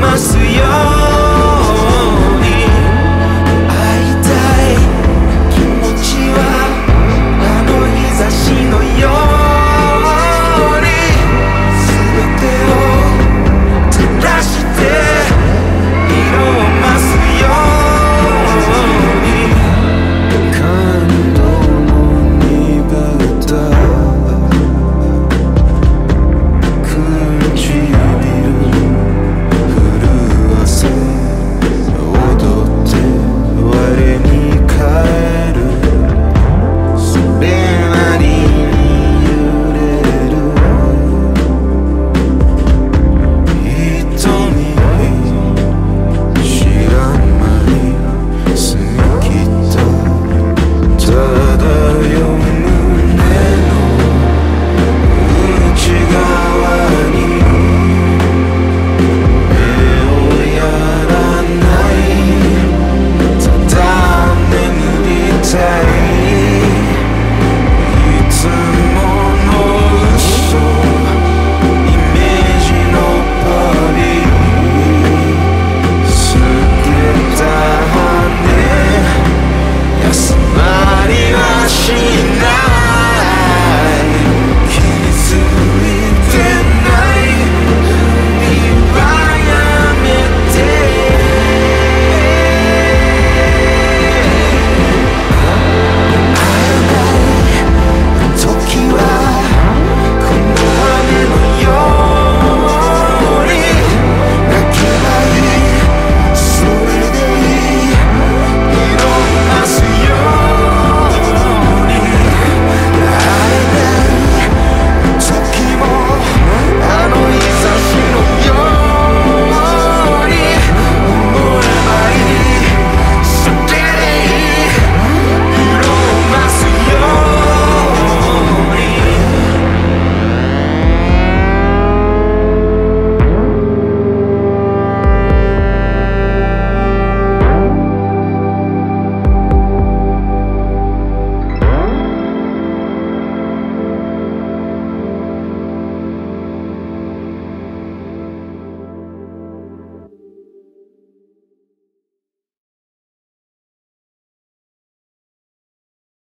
Mas eu.